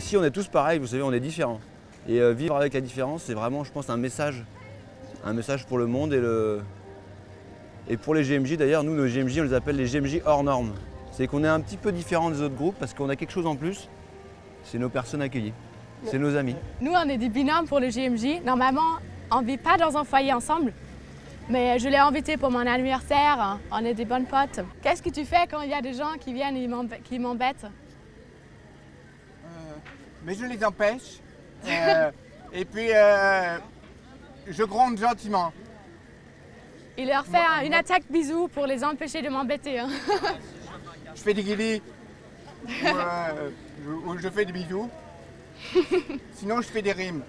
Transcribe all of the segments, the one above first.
ici, on est tous pareils, vous savez, on est différents. Et euh, vivre avec la différence, c'est vraiment, je pense, un message. Un message pour le monde et, le... et pour les GMJ. D'ailleurs, nous, nos GMJ, on les appelle les GMJ hors normes. C'est qu'on est un petit peu différents des autres groupes parce qu'on a quelque chose en plus. C'est nos personnes accueillies. C'est nos amis. Nous, on est des binômes pour le GMJ. Normalement, on ne vit pas dans un foyer ensemble. Mais je l'ai invité pour mon anniversaire. On est des bonnes potes. Qu'est-ce que tu fais quand il y a des gens qui viennent et qui m'embêtent? Mais je les empêche. Euh, et puis, euh, je gronde gentiment. Il leur fait une attaque bisou pour les empêcher de m'embêter. Hein. je fais des guillis. Ou, je fais des bisous. Sinon, je fais des rimes.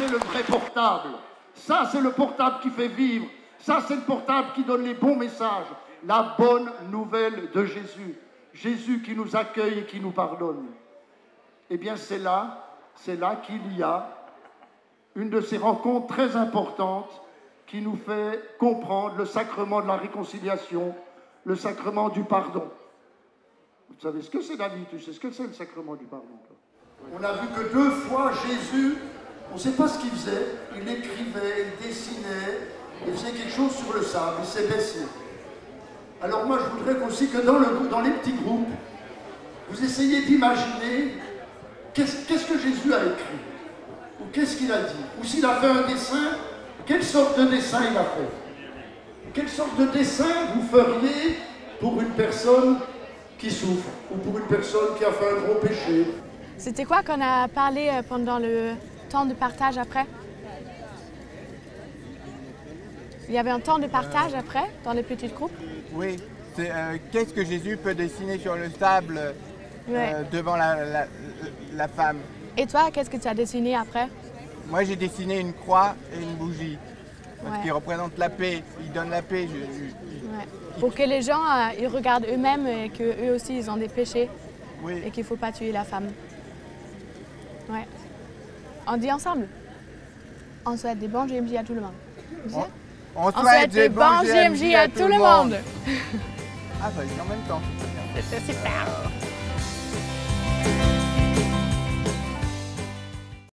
C'est le vrai portable. Ça, c'est le portable qui fait vivre. Ça, c'est le portable qui donne les bons messages. La bonne nouvelle de Jésus. Jésus qui nous accueille et qui nous pardonne. Eh bien, c'est là, c'est là qu'il y a une de ces rencontres très importantes qui nous fait comprendre le sacrement de la réconciliation, le sacrement du pardon. Vous savez ce que c'est, David? Tu sais ce que c'est le sacrement du pardon On a vu que deux fois Jésus on ne sait pas ce qu'il faisait. Il écrivait, il dessinait, il faisait quelque chose sur le sable, il s'est baissé. Alors moi, je voudrais aussi que dans, le, dans les petits groupes, vous essayiez d'imaginer qu'est-ce que Jésus a écrit, ou qu'est-ce qu'il a dit, ou s'il a fait un dessin, quelle sorte de dessin il a fait? Quelle sorte de dessin vous feriez pour une personne qui souffre, ou pour une personne qui a fait un gros péché? C'était quoi qu'on a parlé euh, pendant le, temps de partage après? Il y avait un temps de partage après, dans les petites groupes? Oui. Euh, qu'est-ce que Jésus peut dessiner sur le sable euh, devant la, la, femme? Et toi, qu'est-ce que tu as dessiné après? Moi, j'ai dessiné une croix et une bougie. Qui représente la paix. Il donne la paix. Pour que les gens euh, ils regardent eux-mêmes et qu'eux aussi, ils ont des péchés. Et qu'il ne faut pas tuer la femme. Ouais. On dit ensemble On souhaite des bons GMJ à tout le monde. On, souhaite, des bons GMJ à, tout le monde. ah, ça dit en même temps. C'est super.